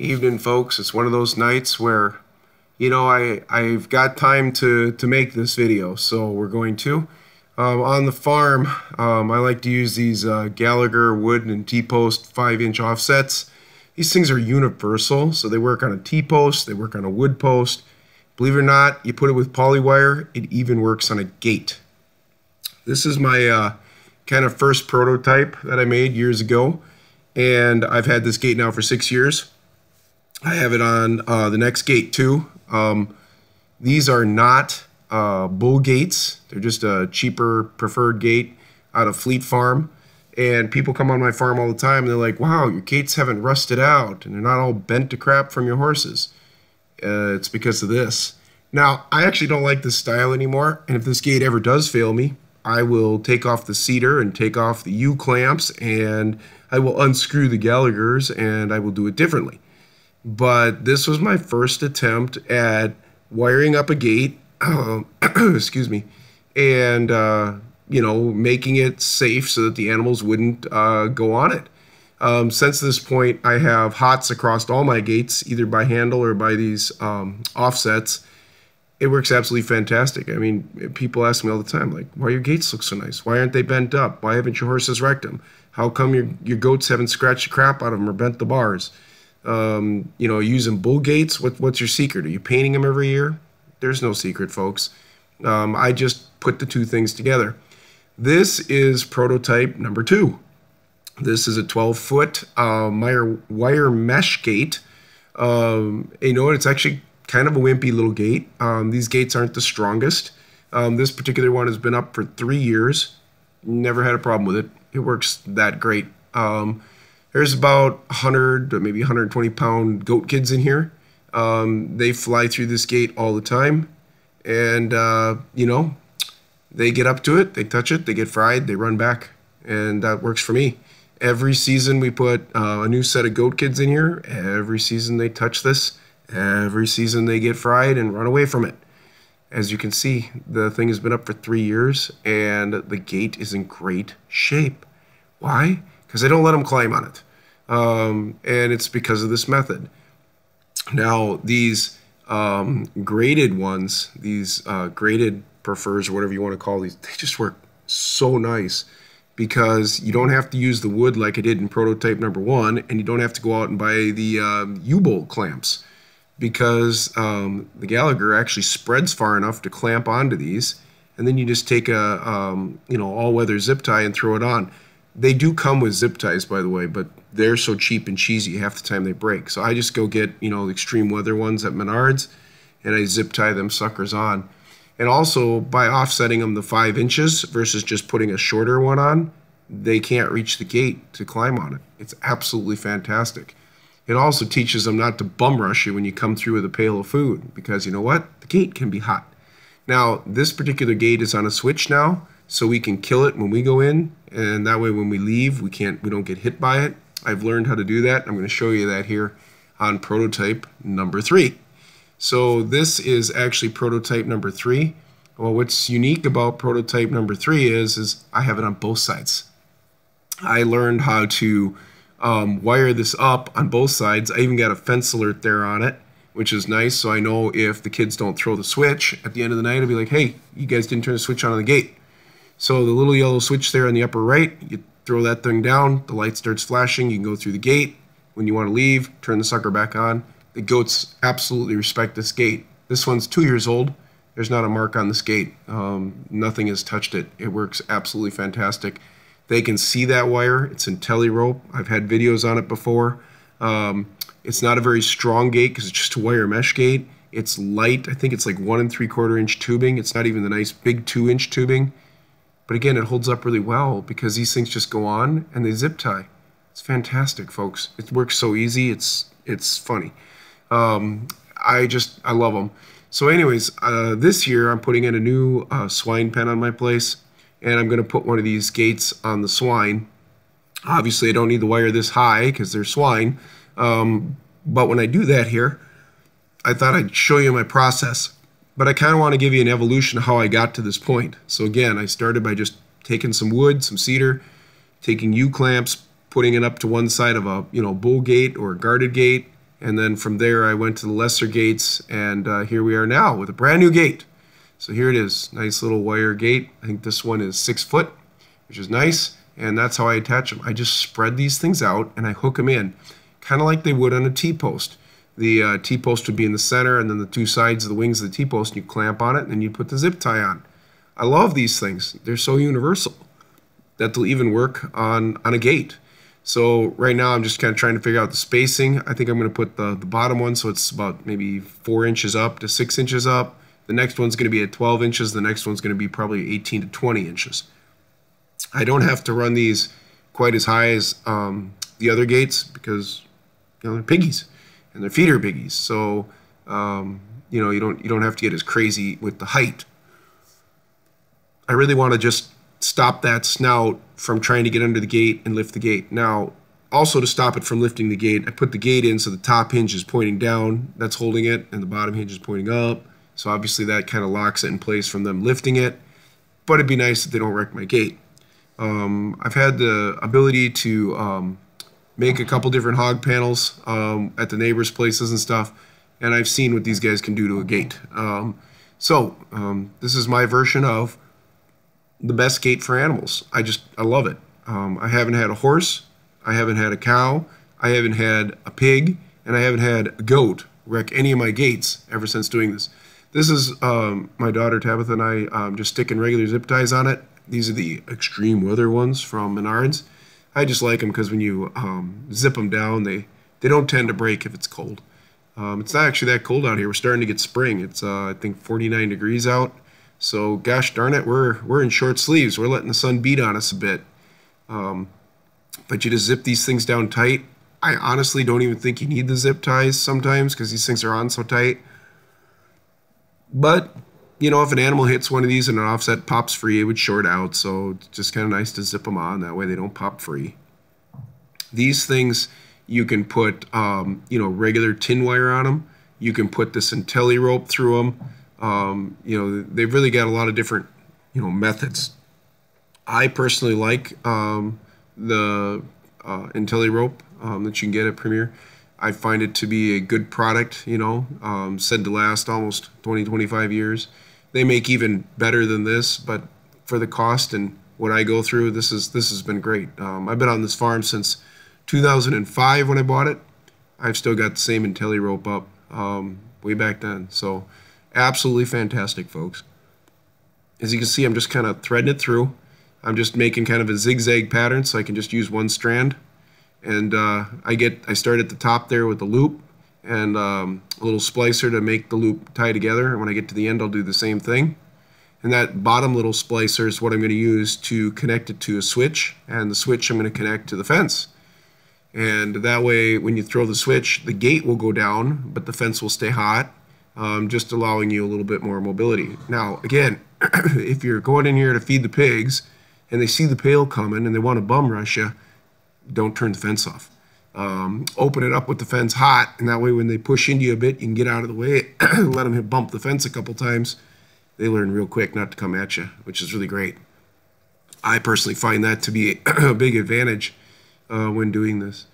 Evening, folks. It's one of those nights where, you know, I, I've got time to, to make this video, so we're going to. Um, on the farm, um, I like to use these uh, Gallagher wood and T-post 5-inch offsets. These things are universal, so they work on a T-post, they work on a wood post. Believe it or not, you put it with polywire, it even works on a gate. This is my uh, kind of first prototype that I made years ago, and I've had this gate now for six years. I have it on uh, the next gate too. Um, these are not uh, bull gates. They're just a cheaper Priefert gate out of Fleet Farm. And people come on my farm all the time and they're like, wow, your gates haven't rusted out and they're not all bent to crap from your horses. Uh, it's because of this. Now, I actually don't like this style anymore. And if this gate ever does fail me, I will take off the cedar and take off the U clamps and I will unscrew the Gallaghers and I will do it differently but this was my first attempt at wiring up a gate. Excuse me, and uh, you know making it safe so that the animals wouldn't uh, go on it. Um, since this point, I have hots across all my gates, either by handle or by these um, offsets. It works absolutely fantastic. I mean, people ask me all the time, like, why your gates look so nice? Why aren't they bent up? Why haven't your horses wrecked them? How come your, your goats haven't scratched the crap out of them or bent the bars? Um, you know, using bull gates. What, what's your secret? Are you painting them every year? There's no secret, folks. Um, I just put the two things together. This is prototype number two. This is a 12 foot uh, wire, mesh gate. Um, you know? It's actually kind of a wimpy little gate. Um, these gates aren't the strongest. Um, this particular one has been up for three years. Never had a problem with it. It works that great. There's about 100, maybe 120 pound goat kids in here. Um, they fly through this gate all the time. And, uh, you know, they get up to it, they touch it, they get fried, they run back. And that works for me. Every season we put uh, a new set of goat kids in here. Every season they touch this. Every season they get fried and run away from it. As you can see, the thing has been up for three years and the gate is in great shape. Why? Because they don't let them climb on it. Um, and it's because of this method. Now, these um, graded ones, these uh, graded prefers, or whatever you want to call these, they just work so nice because you don't have to use the wood like I did in prototype number one, and you don't have to go out and buy the um, U-bolt clamps because um, the Gallagher actually spreads far enough to clamp onto these, and then you just take a um, you know all-weather zip tie and throw it on. They do come with zip ties, by the way, but they're so cheap and cheesy half the time they break. So I just go get, you know, extreme weather ones at Menards and I zip tie them suckers on. And also by offsetting them the five inches versus just putting a shorter one on, they can't reach the gate to climb on it. It's absolutely fantastic. It also teaches them not to bum rush you when you come through with a pail of food because you know what? The gate can be hot. Now, this particular gate is on a switch now, so we can kill it when we go in and that way when we leave we can't we don't get hit by it. I've learned how to do that. I'm going to show you that here on prototype number three. So this is actually prototype number three. Well what's unique about prototype number three is is I have it on both sides. I learned how to um, wire this up on both sides. I even got a fence alert there on it which is nice so I know if the kids don't throw the switch at the end of the night I'll be like hey you guys didn't turn the switch on on the gate so the little yellow switch there on the upper right, you throw that thing down, the light starts flashing, you can go through the gate. When you want to leave, turn the sucker back on. The goats absolutely respect this gate. This one's two years old. There's not a mark on this gate. Um, nothing has touched it. It works absolutely fantastic. They can see that wire. It's in IntelliRope. I've had videos on it before. Um, it's not a very strong gate because it's just a wire mesh gate. It's light. I think it's like one and three quarter inch tubing. It's not even the nice big two inch tubing. But again, it holds up really well because these things just go on and they zip tie. It's fantastic, folks. It works so easy. It's it's funny. Um, I just I love them. So, anyways, uh, this year I'm putting in a new uh, swine pen on my place, and I'm going to put one of these gates on the swine. Obviously, I don't need the wire this high because they're swine. Um, but when I do that here, I thought I'd show you my process but I kind of want to give you an evolution of how I got to this point. So again, I started by just taking some wood, some cedar, taking U-clamps, putting it up to one side of a you know bull gate or a guarded gate, And then from there, I went to the lesser gates, and uh, here we are now with a brand new gate. So here it is, nice little wire gate. I think this one is six foot, which is nice. And that's how I attach them. I just spread these things out and I hook them in, kind of like they would on a T-post. The uh, T-post would be in the center and then the two sides of the wings of the T-post, and you clamp on it and then you put the zip tie on. I love these things. They're so universal that they'll even work on, on a gate. So right now I'm just kind of trying to figure out the spacing. I think I'm going to put the, the bottom one so it's about maybe four inches up to six inches up. The next one's going to be at 12 inches. The next one's going to be probably 18 to 20 inches. I don't have to run these quite as high as um, the other gates because you know they're piggies and they're feeder piggies. So um, you know you don't you don't have to get as crazy with the height. I really want to just stop that snout from trying to get under the gate and lift the gate. Now, also to stop it from lifting the gate, I put the gate in so the top hinge is pointing down, that's holding it, and the bottom hinge is pointing up. So obviously that kind of locks it in place from them lifting it. But it'd be nice if they don't wreck my gate. Um, I've had the ability to um, make a couple different hog panels um, at the neighbors' places and stuff, and I've seen what these guys can do to a gate. Um, so um, this is my version of the best gate for animals. I just I love it. Um, I haven't had a horse, I haven't had a cow, I haven't had a pig, and I haven't had a goat wreck any of my gates ever since doing this. This is um, my daughter Tabitha and I um, just sticking regular zip ties on it. These are the extreme weather ones from Menards. I just like them because when you um, zip them down, they they don't tend to break if it's cold. Um, it's not actually that cold out here. We're starting to get spring. It's uh, I think 49 degrees out. So gosh darn it, we're we're in short sleeves. We're letting the sun beat on us a bit. Um, but you just zip these things down tight. I honestly don't even think you need the zip ties sometimes because these things are on so tight. But you know, if an animal hits one of these and an offset pops free, it would short out. So it's just kind of nice to zip them on. That way they don't pop free. These things, you can put, um, you know, regular tin wire on them. You can put this IntelliRope through them. Um, you know, they've really got a lot of different, you know, methods. I personally like um, the uh, IntelliRope um, that you can get at Premier. I find it to be a good product, you know, um, said to last almost 20, 25 years. They make even better than this, but for the cost and what I go through, this is this has been great. Um, I've been on this farm since 2005 when I bought it. I've still got the same IntelliRope up um, way back then. So Absolutely fantastic, folks. As you can see, I'm just kind of threading it through. I'm just making kind of a zigzag pattern so I can just use one strand. And uh, I get I start at the top there with the loop and um, a little splicer to make the loop tie together. And when I get to the end, I'll do the same thing. And that bottom little splicer is what I'm going to use to connect it to a switch. And the switch I'm going to connect to the fence. And that way, when you throw the switch, the gate will go down, but the fence will stay hot um, just allowing you a little bit more mobility. Now, again, if you're going in here to feed the pigs and they see the pail coming and they want to bum rush you, don't turn the fence off. Um, open it up with the fence hot, and that way when they push into you a bit, you can get out of the way, let them bump the fence a couple times. They learn real quick not to come at you, which is really great. I personally find that to be a big advantage uh, when doing this.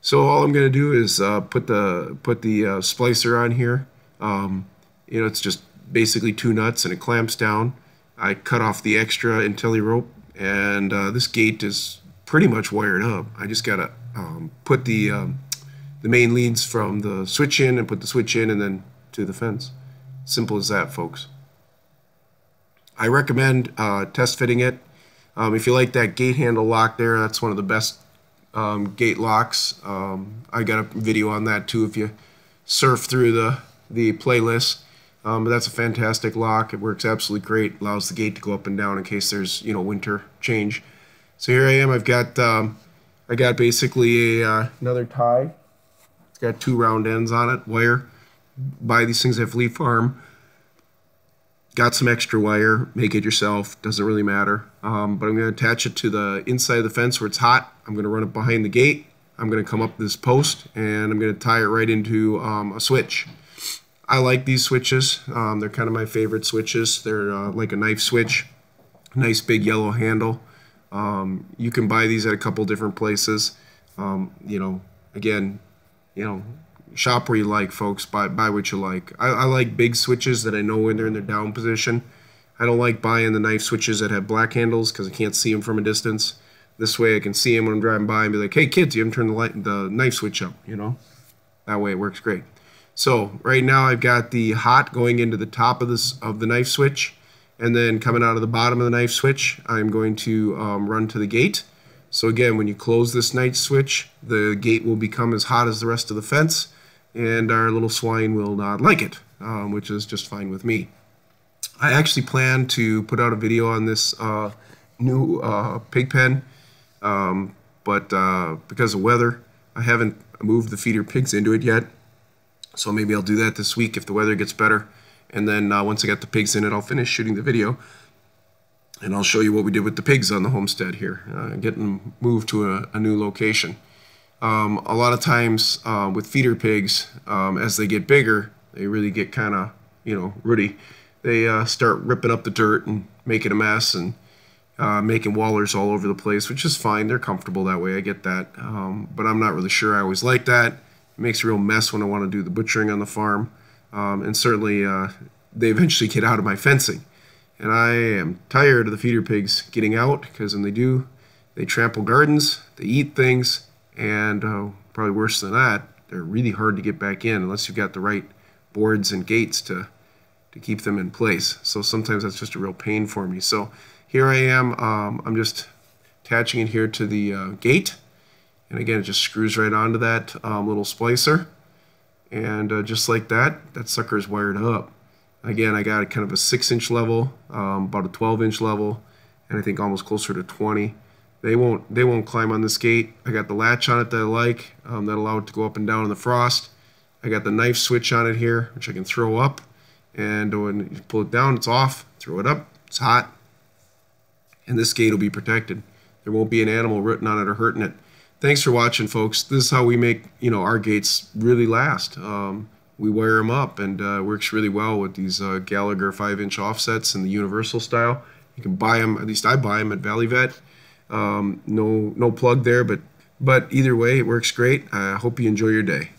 So all I'm going to do is uh, put the put the uh, splicer on here. Um, you know, it's just basically two nuts and it clamps down. I cut off the extra IntelliRope, and uh, this gate is pretty much wired up. I just gotta um, put the um, the main leads from the switch in and put the switch in and then to the fence. Simple as that, folks. I recommend uh, test fitting it. Um, if you like that gate handle lock there, that's one of the best um, gate locks. Um, I got a video on that too if you surf through the the playlist. Um, but that's a fantastic lock. It works absolutely great. Allows the gate to go up and down in case there's you know winter change. So here I am. I've got um, I got basically a, uh, another tie. It's got two round ends on it. Wire. Buy these things at Fleet Farm. Got some extra wire. Make it yourself. Doesn't really matter. Um, but I'm going to attach it to the inside of the fence where it's hot. I'm going to run it behind the gate. I'm going to come up this post and I'm going to tie it right into um, a switch. I like these switches. Um, they're kind of my favorite switches. They're uh, like a knife switch, nice big yellow handle. Um, you can buy these at a couple different places. Um, you know, again, you know, shop where you like, folks. Buy buy what you like. I, I like big switches that I know when they're in their down position. I don't like buying the knife switches that have black handles because I can't see them from a distance. This way I can see them when I'm driving by and be like, hey kids, you haven't turned the light, the knife switch up, you know? That way it works great. So right now I've got the hot going into the top of this of the knife switch and then coming out of the bottom of the knife switch, I'm going to um, run to the gate. So again, when you close this knife switch, the gate will become as hot as the rest of the fence and our little swine will not like it, um, which is just fine with me. I actually plan to put out a video on this uh, new uh, pig pen um, but uh, because of weather, I haven't moved the feeder pigs into it yet. So maybe I'll do that this week if the weather gets better. And then uh, once I got the pigs in it, I'll finish shooting the video. And I'll show you what we did with the pigs on the homestead here, uh, getting them moved to a, a new location. Um, a lot of times uh, with feeder pigs, um, as they get bigger, they really get kind of, you know, rooty. They uh, start ripping up the dirt and making a mess and uh, making wallers all over the place, which is fine. They're comfortable that way. I get that. Um, but I'm not really sure I always like that. It makes a real mess when I want to do the butchering on the farm. Um, and certainly uh, they eventually get out of my fencing. And I am tired of the feeder pigs getting out because when they do, they trample gardens, they eat things, and uh, probably worse than that, they're really hard to get back in unless you've got the right boards and gates to, to keep them in place. So sometimes that's just a real pain for me. So here I am, um, I'm just attaching it here to the uh, gate. And again, it just screws right onto that um, little splicer. And uh, just like that, that sucker is wired up. Again, I got kind of a 6 inch level, um, about a 12 inch level, and I think almost closer to 20. They won't, they won't climb on this gate. I got the latch on it that I like, um, that allow it to go up and down in the frost. I got the knife switch on it here, which I can throw up. And when you pull it down, it's off. Throw it up, it's hot and this gate will be protected. There won't be an animal rooting on it or hurting it. Thanks for watching, folks. This is how we make you know our gates really last. Um, we wire them up, and uh, works really well with these uh, Gallagher five-inch offsets in the universal style. You can buy them. At least I buy them at Valley Vet. Um, no no plug there, but but either way, it works great. I hope you enjoy your day.